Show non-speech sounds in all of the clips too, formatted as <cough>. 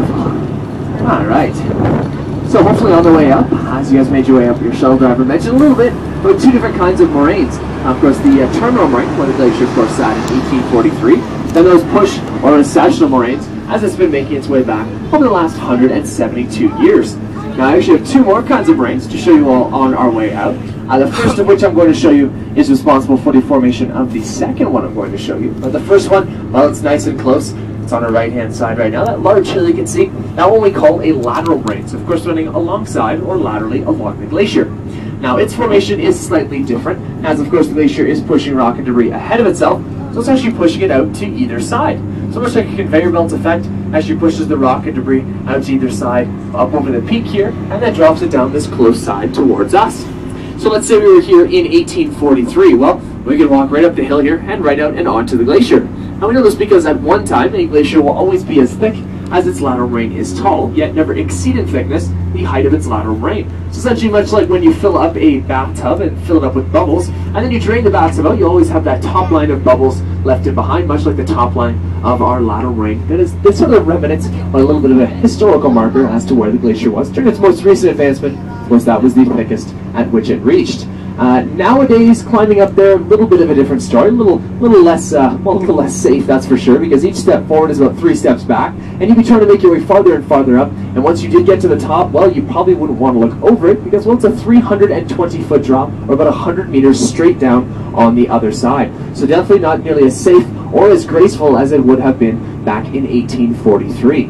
All right. So hopefully on the way up, as you guys made your way up, your shuttle driver mentioned a little bit about two different kinds of moraines. Of course, the uh, terminal moraine, where the glacier course sat in 1843. Then those push or recessional moraines, as it's been making its way back over the last 172 years. Now I actually have two more kinds of moraines to show you all on our way out. Uh, the first of which I'm going to show you is responsible for the formation of the second one I'm going to show you. But the first one, well, it's nice and close. It's on our right-hand side right now. That large hill you can see, that one we call a lateral moraine. So of course running alongside or laterally along the glacier. Now its formation is slightly different, as of course the glacier is pushing rock and debris ahead of itself, so it's actually pushing it out to either side. So much like a conveyor belt effect as she pushes the rock and debris out to either side, up over the peak here, and then drops it down this close side towards us. So let's say we were here in 1843. Well, we can walk right up the hill here and right out and onto the glacier. Now we know this because at one time a glacier will always be as thick as its lateral moraine is tall, yet never exceed in thickness the height of its lateral moraine. So essentially much like when you fill up a bathtub and fill it up with bubbles, and then you drain the bathtub out, you always have that top line of bubbles left in behind, much like the top line of our lateral moraine. That is this sort of remnants or a little bit of a historical marker as to where the glacier was. During its most recent advancement, was that was the thickest at which it reached. Uh, nowadays, climbing up there, a little bit of a different story, a little, little less, uh, <laughs> well, a little less safe, that's for sure, because each step forward is about three steps back, and you'd be trying to make your way farther and farther up. And once you did get to the top, well, you probably wouldn't want to look over it because well, it's a 320 foot drop, or about 100 meters straight down on the other side. So definitely not nearly as safe or as graceful as it would have been back in 1843.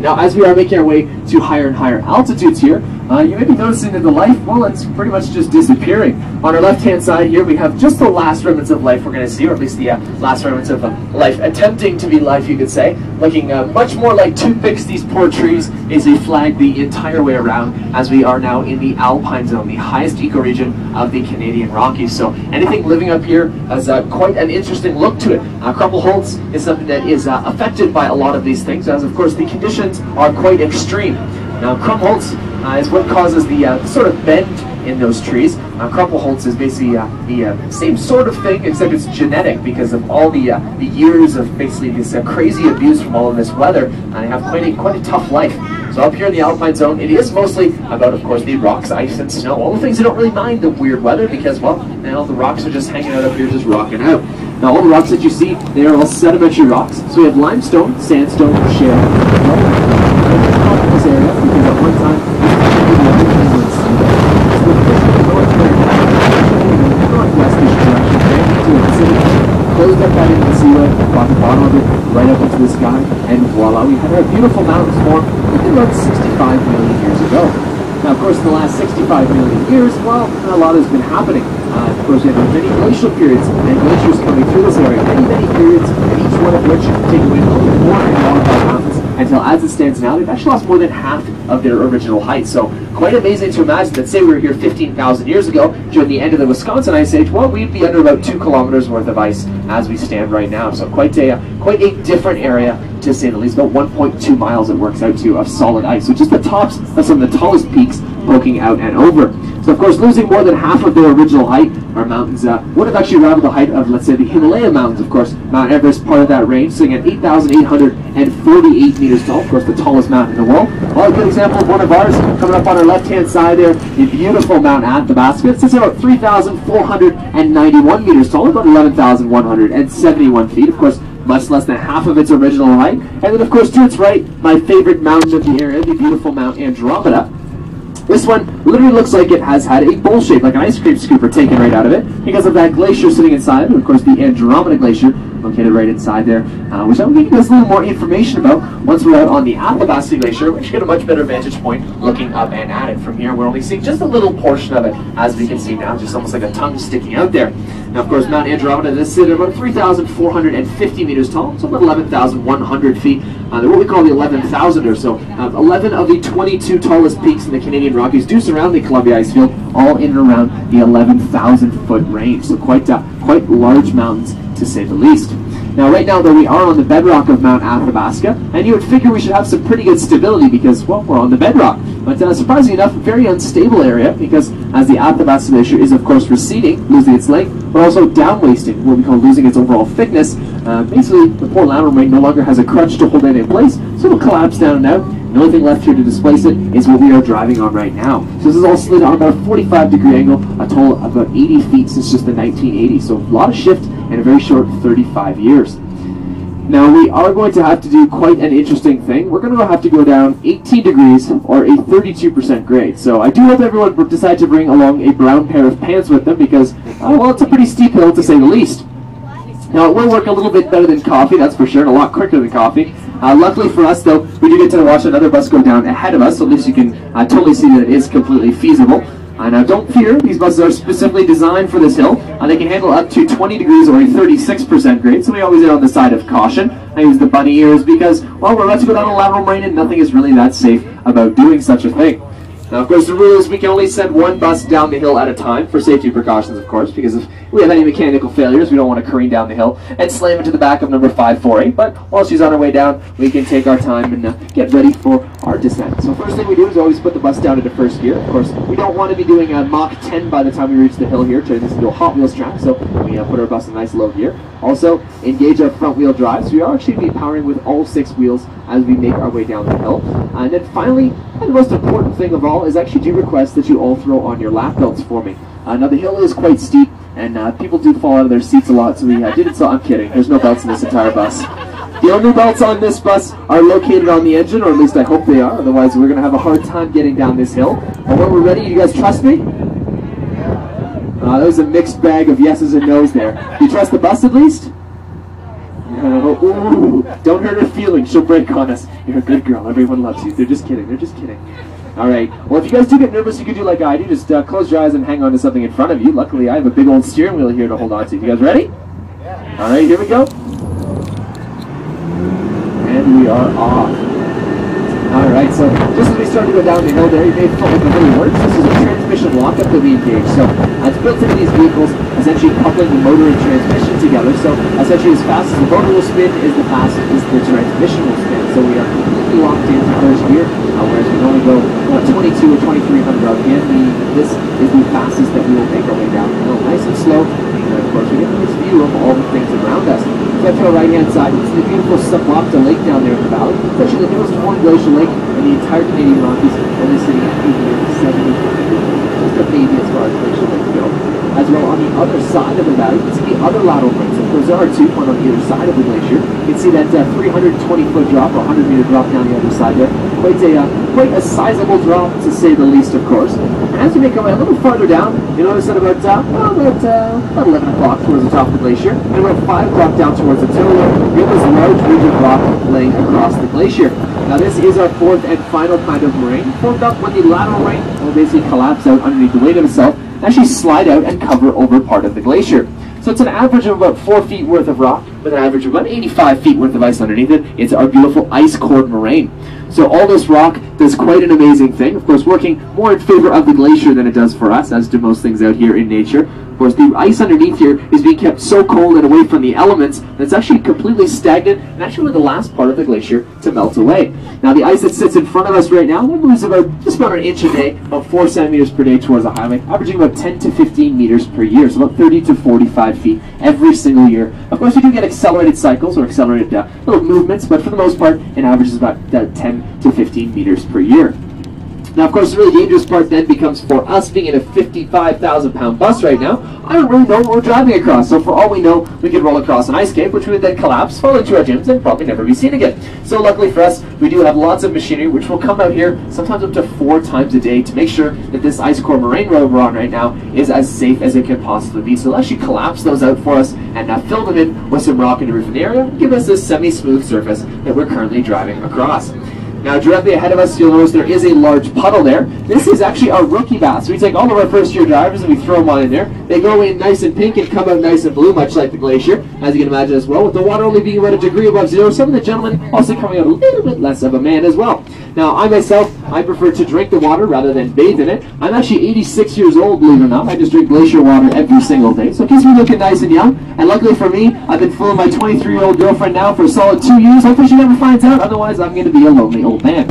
Now, as we are making our way to higher and higher altitudes here, uh, you may be noticing that the life, well, it's pretty much just disappearing. On our left-hand side here, we have just the last remnants of life we're going to see, or at least the uh, last remnants of uh, life attempting to be life, you could say. Looking uh, much more like toothpicks, these poor trees, is a flag the entire way around, as we are now in the Alpine Zone, the highest ecoregion of the Canadian Rockies. So anything living up here has uh, quite an interesting look to it. Uh, is something that is affected by a lot of these things, as of course the conditions are quite extreme. Now, Krummholz uh, is what causes the uh, sort of bend in those trees. Uh, is basically uh, the uh, same sort of thing, except it's genetic because of all the uh, the years of basically this uh, crazy abuse from all of this weather, and have quite a quite a tough life. So up here in the Alpine Zone, it is mostly about, of course, the rocks, ice, and snow. All the things that don't really mind the weird weather because, well, know, the rocks are just hanging out up here, just rocking out. Now, all the rocks that you see, they are all sedimentary rocks. So we have limestone, sandstone, shale, this area because at one time closed up that into the the bottom of it right up into the sky, and voila, we had our beautiful mountains form within about 65 million years ago. Now, of course, in the last 65 million years, well, a lot has been happening. Uh, of course, we have many glacial periods and glaciers coming through this area, many, many periods, and each one of which take away a little more and more of our mountains until as it stands now, they've actually lost more than half of their original height. So quite amazing to imagine that say we were here 15,000 years ago during the end of the Wisconsin Ice Age, well, we'd be under about two kilometers worth of ice as we stand right now. So quite a, quite a different area to say the least. About 1.2 miles it works out to of solid ice. So just the tops of some of the tallest peaks poking out and over. So of course, losing more than half of their original height, our mountains uh, would have actually rivaled the height of, let's say, the Himalaya mountains. Of course, Mount Everest, part of that range, sitting at 8,848 meters tall. Of course, the tallest mountain in the world. Well, a good example of one of ours coming up on our left-hand side there, the beautiful Mount Athabasca. It sits about 3,491 meters tall, about 11,171 feet. Of course, much less than half of its original height. And then, of course, to its right, my favorite mountain of the area, the beautiful Mount Andromeda. This one literally looks like it has had a bowl shape, like an ice cream scooper taken right out of it, because of that glacier sitting inside, and of course the Andromeda Glacier located right inside there, uh, which I'm going to give you a little more information about once we're out on the Athabasca Glacier, which get a much better vantage point looking up and at it. From here, we're only seeing just a little portion of it, as we can see now, just almost like a tongue sticking out there. Now, of course, Mount Andromeda this is at about 3,450 meters tall, so about 11,100 feet. Uh, they're what we call the 11,000 or so. Uh, 11 of the 22 tallest peaks in the Canadian Rockies do surround the Columbia Icefield, all in and around the 11,000 foot range. So quite, uh, quite large mountains to say the least. Now, right now, though, we are on the bedrock of Mount Athabasca, and you would figure we should have some pretty good stability because, well, we're on the bedrock. But uh, surprisingly enough, very unstable area because as the Athabasca Glacier is, of course, receding, losing its length, but also downwasting, what we call losing its overall thickness. Uh, basically, the poor lateral moraine no longer has a crutch to hold it in place, so it'll collapse down and out, The only thing left here to displace it is what we are driving on right now. So this is all slid on about a 45 degree angle, a total of about 80 feet since just the 1980s. So a lot of shift in a very short 35 years. Now we are going to have to do quite an interesting thing. We're going to have to go down 18 degrees or a 32% grade. So I do hope everyone decides to bring along a brown pair of pants with them because, uh, well, it's a pretty steep hill to say the least. Now it will work a little bit better than coffee, that's for sure, and a lot quicker than coffee. Uh, luckily for us, though, we do get to watch another bus go down ahead of us, so at least you can uh, totally see that it is completely feasible. Uh, now, don't fear, these buses are specifically designed for this hill. Uh, they can handle up to 20 degrees or a 36% grade, so we always err on the side of caution. I use the bunny ears because, well, we're about to go down a lateral moraine and nothing is really that safe about doing such a thing. Now, of course, the rule is we can only send one bus down the hill at a time, for safety precautions, of course, because if we have any mechanical failures, we don't want to careen down the hill and slam into the back of number 548. But while she's on her way down, we can take our time and uh, get ready for our descent. So first thing we do is always put the bus down into first gear. Of course, we don't want to be doing a Mach 10 by the time we reach the hill here, turning this into a Hot Wheels track, so we uh, put our bus in nice low gear. Also, engage our front wheel drive, so we are actually be powering with all six wheels as we make our way down the hill. And then finally, and the most important thing of all, is actually do request that you all throw on your lap belts for me. Uh, now the hill is quite steep, and uh, people do fall out of their seats a lot, so we uh, did it so I'm kidding, there's no belts in this entire bus. The only belts on this bus are located on the engine, or at least I hope they are, otherwise we're going to have a hard time getting down this hill. And when we're ready, you guys trust me? Uh, that was a mixed bag of yeses and nos there. You trust the bus at least? Uh, <laughs> ooh, don't hurt her feelings. She'll break on us. You're a good girl. Everyone loves you. They're just kidding. They're just kidding. All right. Well, if you guys do get nervous, you could do like I do. Just uh, close your eyes and hang on to something in front of you. Luckily, I have a big old steering wheel here to hold on to. You guys ready? Yeah. All right. Here we go. And we are off. Alright, so just as we start to go down the hill there, you may have felt like it really works. This is a transmission lockup that we engage. So uh, it's built into these vehicles, essentially coupling the motor and transmission together. So essentially as fast as the motor will spin is the fast as the transmission will spin. So we are completely locked into first gear, uh, whereas we can only go about 22 or 2300 RPM. We, this is the fastest that we will make our way down the hill. Nice and slow, and of course we get a nice view of all the things around us. Get to our right-hand side, it's the beautiful Sunwapta Lake down there in the valley. It's actually the newest one glacial lake in the entire Canadian Rockies, only sitting at 870 Just a baby as far as glacial lakes go. As well, on the other side of the valley, you can see the other lateral rings. Of there are two, one on either side of the glacier. You can see that 320-foot drop, or 100-meter drop down the other side there. Quite a, uh, quite a sizable drop, to say the least, of course. As we make our way a little farther down, you notice that about, uh, about, uh, about 11 o'clock towards the top of the glacier, and about 5 o'clock down towards the tail we have this large ridge of rock laying across the glacier. Now this is our fourth and final kind of moraine, formed up when the lateral moraine will basically collapse out underneath the weight of itself, and actually slide out and cover over part of the glacier. So it's an average of about 4 feet worth of rock, with an average of about 85 feet worth of ice underneath it. It's our beautiful ice cored moraine. So all this rock does quite an amazing thing, of course working more in favor of the glacier than it does for us, as do most things out here in nature. Of course the ice underneath here is being kept so cold and away from the elements that it's actually completely stagnant and actually the last part of the glacier to melt away. Now the ice that sits in front of us right now moves about just about an inch a day, about 4 centimeters per day towards the highway, averaging about 10 to 15 meters per year, so about 30 to 45 feet every single year. Of course we do get accelerated cycles or accelerated uh, little movements, but for the most part it averages about uh, 10 to 15 meters per year. Now, of course, the really dangerous part then becomes for us being in a 55,000 pound bus right now, I don't really know what we're driving across. So for all we know, we could roll across an ice cave, which would then collapse, fall into our gyms, and probably never be seen again. So luckily for us, we do have lots of machinery, which will come out here sometimes up to four times a day to make sure that this ice core moraine road we're on right now is as safe as it can possibly be. So they'll actually collapse those out for us and uh, fill them in with some rock in the roof area, give us this semi-smooth surface that we're currently driving across. Now, directly ahead of us, you'll notice there is a large puddle there. This is actually our rookie bath. So we take all of our first-year drivers and we throw them on in there. They go in nice and pink and come out nice and blue, much like the glacier, as you can imagine as well. With the water only being about a degree above zero, some of the gentlemen also coming out a little bit less of a man as well. Now, I myself, I prefer to drink the water rather than bathe in it. I'm actually 86 years old, believe it or not. I just drink glacier water every single day, so it keeps me looking nice and young. And luckily for me, I've been fooling my 23-year-old girlfriend now for a solid two years. Hopefully she never finds out, otherwise I'm going to be a lonely old man.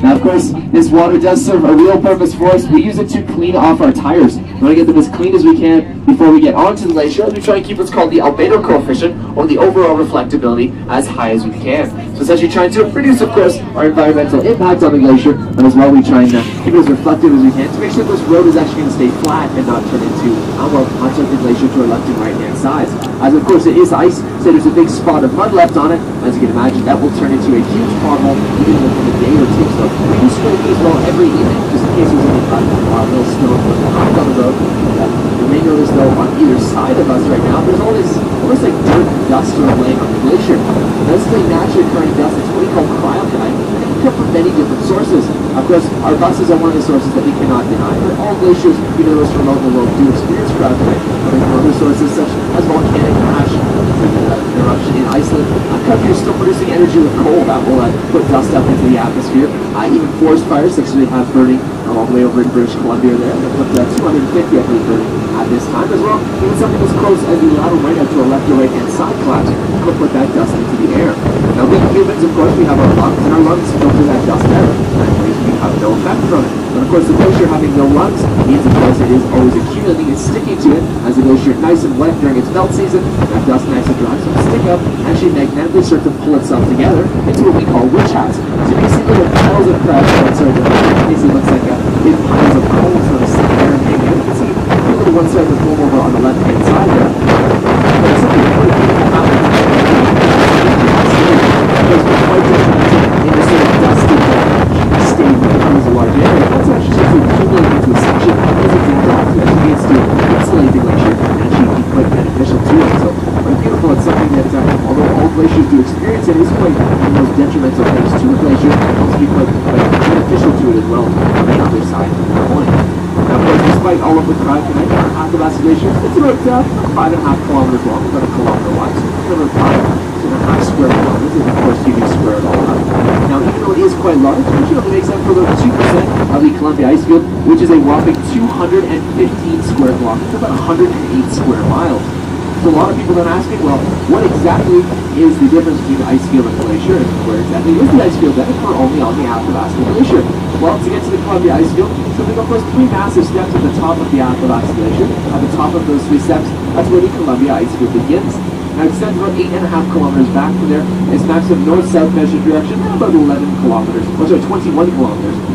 Now, of course, this water does serve a real purpose for us. We use it to clean off our tires. We want to get them as clean as we can before we get onto the glacier. We try and keep what's called the albedo coefficient, or the overall reflectability, as high as we can. So essentially trying to reduce, of course, our environmental impact on the glacier, but as well we try and uh, keep it as reflective as we can to make sure this road is actually going to stay flat and not turn into, uh, well, much like the glacier to our left and right hand sides. As of course it is ice, so there's a big spot of mud left on it. As you can imagine, that will turn into a huge pothole even within a day or two. So we do spray these well every evening, just in case there's any uh, little snow on the road. Uh, you may notice though on either side of us right now, there's all this almost like dirt and dust sort of laying on the glacier. Now, this is dust. It's what we call. And it can come from many different sources. Of course, our buses are one of the sources that we cannot deny. But all glaciers, even those from around the world, do experience cryoconite coming from other sources such as volcanic ash, uh, eruption in Iceland. A country is still producing energy with coal that will uh, put dust up into the atmosphere. Uh, even forest fires, such as we have burning all the way over in British Columbia there, that put uh, 250, I believe, burning at this time as well. Even something as close as the lateral right out to our left or right hand side collapse could put that dust into the air. Now, we humans, of course, we have our lungs, and our lungs filter that dust out. And we have no effect from it. But of course, the glacier having no lungs means, of course, it is always accumulating and sticking to it. As the glacier nice and wet during its melt season, that dust nice and dry, so it'll stick up and actually magnetically start to pull itself together into what we call witch hats. So you can see little piles of crabs, sorry, it basically looks like a big piles of coal sort of sitting there and hanging out. You can see a one side of the foam over on the left hand side there. It's something really beautiful happening. Because we're quite different in this sort of dusty state it comes to large area. That's actually just accumulating into a section as it's inducted that begins to the glacier and actually be quite beneficial to it. So quite beautiful. It's something that, uh, although all glaciers do experience it, is quite one of the most detrimental things to a glacier. It also be quite, beneficial to it as well on the other side of the coin. Despite all of the crowd tonight, Athabasca Glacier, it's about uh, five and a half kilometers long, about a kilometer wide, so it's about five and a half square kilometers, and of course, you can square it all up. Now, even though it is quite large, it only makes up for about 2% of the Columbia Ice Field, which is a whopping 215 square kilometers, about 108 square miles. So a lot of people then ask me, well, what exactly is the difference between ice field and glacier, and where exactly is the ice field then if we're only on the Athabasca Glacier? Well, to get to the Columbia Ice Field, so we go first three massive steps at the top of the Athabasca Glacier. At the top of those three steps, that's where the Columbia Ice Field begins. Now it extends about eight and a half kilometers back from there. Its maximum north-south measured direction, about 11 kilometers, or sorry, 21 kilometers.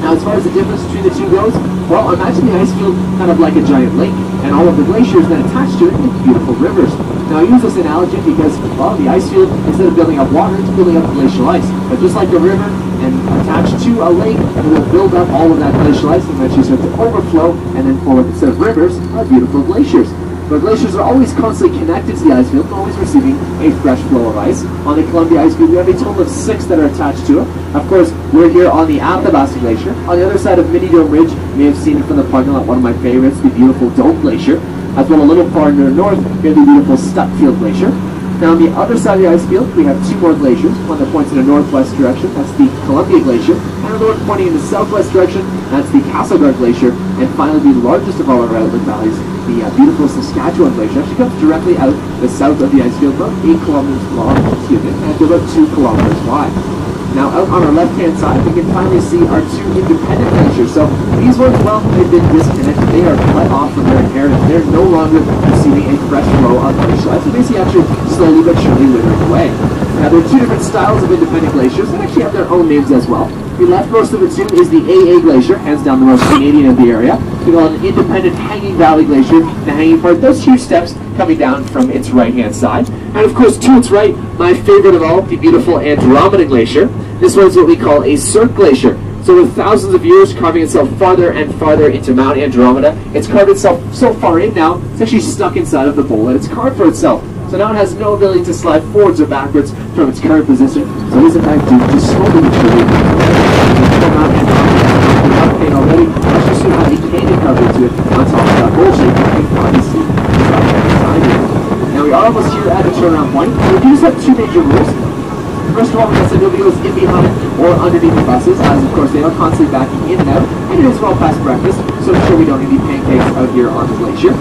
Now, as far as the difference between the two goes, well, imagine the ice field kind of like a giant lake, and all of the glaciers that attach to it into beautiful rivers. Now, I use this analogy because, well, the ice field, instead of building up water, it's building up glacial ice. But just like a river, and attached to a lake, it will build up all of that glacial ice and eventually start to overflow, and then form, instead of rivers, are beautiful glaciers. But glaciers are always constantly connected to the ice field, always receiving a fresh flow of ice. On the Columbia Ice Field, we have a total of six that are attached to it. Of course, we're here on the Athabasca Glacier. On the other side of Mini Dome Ridge, you may have seen it from the parking lot, one of my favorites, the beautiful Dome Glacier. As well, a little farther north, have the beautiful Stutfield Glacier. Now, on the other side of the ice field, we have two more glaciers. One that points in a northwest direction, that's the Columbia Glacier. And another one pointing in the southwest direction, that's the Castleguard Glacier. And finally, the largest of all our outlet valleys, the uh, beautiful Saskatchewan Glacier. Actually comes directly out the south of the ice field, about 8 kilometers long, excuse me, and about 2 kilometers wide. Now, out on our left-hand side, we can finally see our two independent glaciers. So these ones, well, they've been disconnected. They are cut off from their inheritance. They're no longer receiving a fresh flow of glacial ice. So basically, actually slowly but surely withering away. Now, there are two different styles of independent glaciers have their own names as well. The leftmost of the two is the AA Glacier, hands down the most Canadian of the area. We call it an independent hanging valley glacier. The hanging part, those huge steps coming down from its right-hand side. And of course, to its right, my favorite of all, the beautiful Andromeda Glacier. This one's what we call a cirque glacier. So with thousands of years carving itself farther and farther into Mount Andromeda, it's carved itself so far in now, it's actually stuck inside of the bowl that it's carved for itself. So now it has no ability to slide forwards or backwards from its current position. So it is in fact slowly just see how to it on top of. Now we are almost here at a turnaround point. We do just have two major rules. First of all, got nobody goes in behind or underneath the buses, as of course they are constantly backing in and out. and it is well past breakfast, so I'm sure we don't need any pancakes out here on the glacier.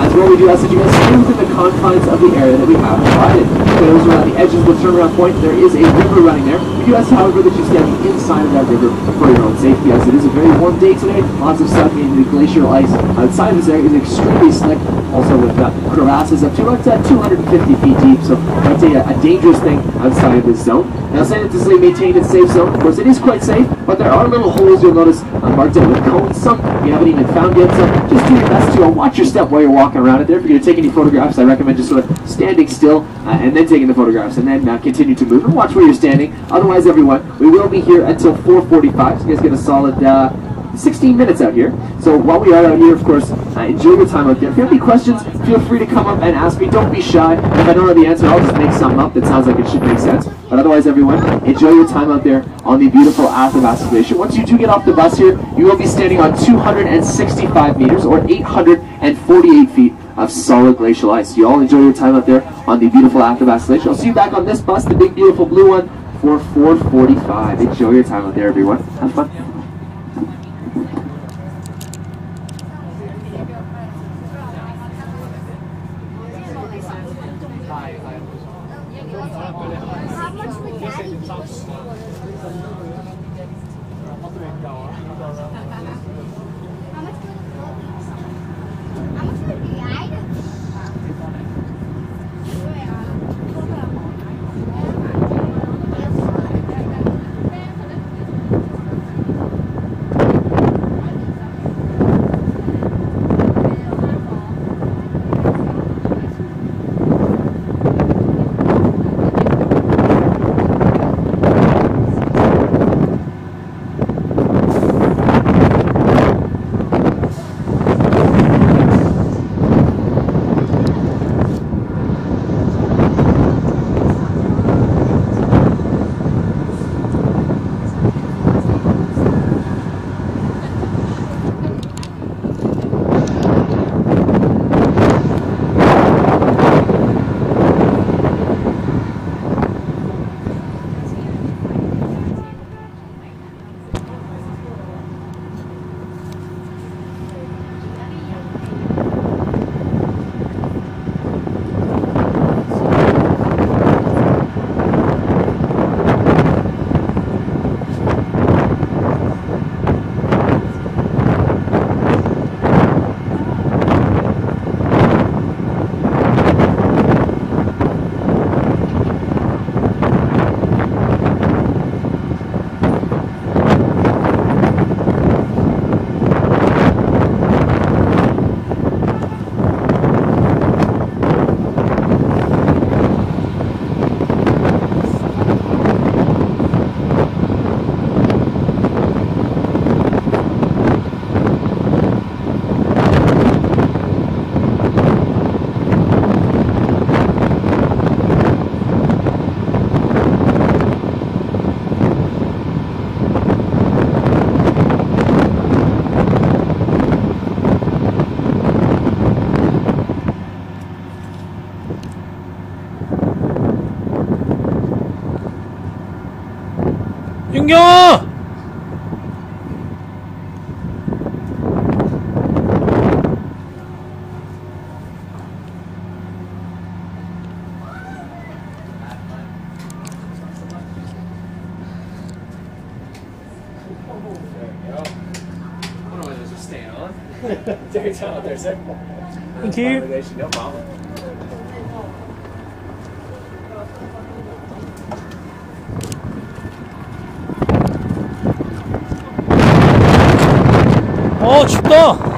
As well, we do ask that you guys stay within the confines of the area that we have provided. For those around the edges of the turnaround point, there is a river running there. Ask, however, that you stay inside of that river for your own safety, as it is a very warm day today. Lots of stuff in the glacial ice outside this area is extremely slick. Also with uh, crevasses up to about uh, 250 feet deep, so that's a, a dangerous thing outside of this zone. Now, a maintained and safe zone, of course, it is quite safe, but there are little holes you'll notice uh, marked out with cones. Some you haven't even found yet, so just do your best to uh, watch your step while you're walking around it there. If you're going to take any photographs, I recommend just sort of standing still uh, and then taking the photographs, and then uh, continue to move and watch where you're standing. Otherwise, everyone, we will be here until 4:45, so you guys get a solid. Uh, 16 minutes out here. So while we are out here, of course, uh, enjoy your time out there. If you have any questions, feel free to come up and ask me. Don't be shy. If I don't know the answer, I'll just make something up that sounds like it should make sense. But otherwise, everyone, enjoy your time out there on the beautiful Athabasca Glacier. Once you do get off the bus here, you will be standing on 265 meters or 848 feet of solid glacial ice. You all enjoy your time out there on the beautiful Athabasca Glacier. I'll see you back on this bus, the big beautiful blue one, for 445. Enjoy your time out there, everyone. Have fun. How much here. 어 춥다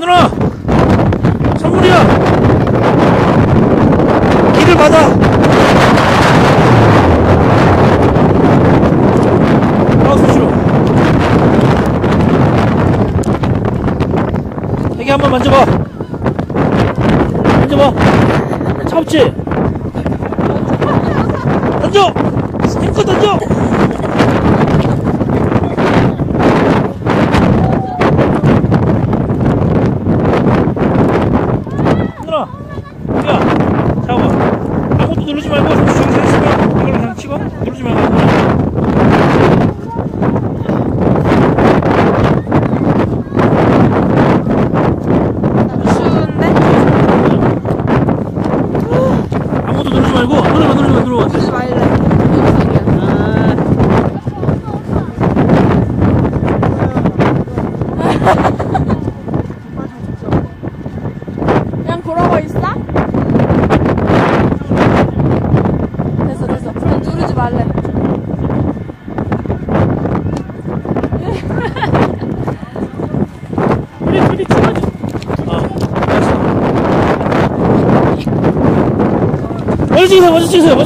누나! 선물이야! 길을 받아! 나와서시로. 애기 한번 만져봐. 만져봐. 차없지? 던져! 힘껏 던져!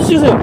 찍으세요.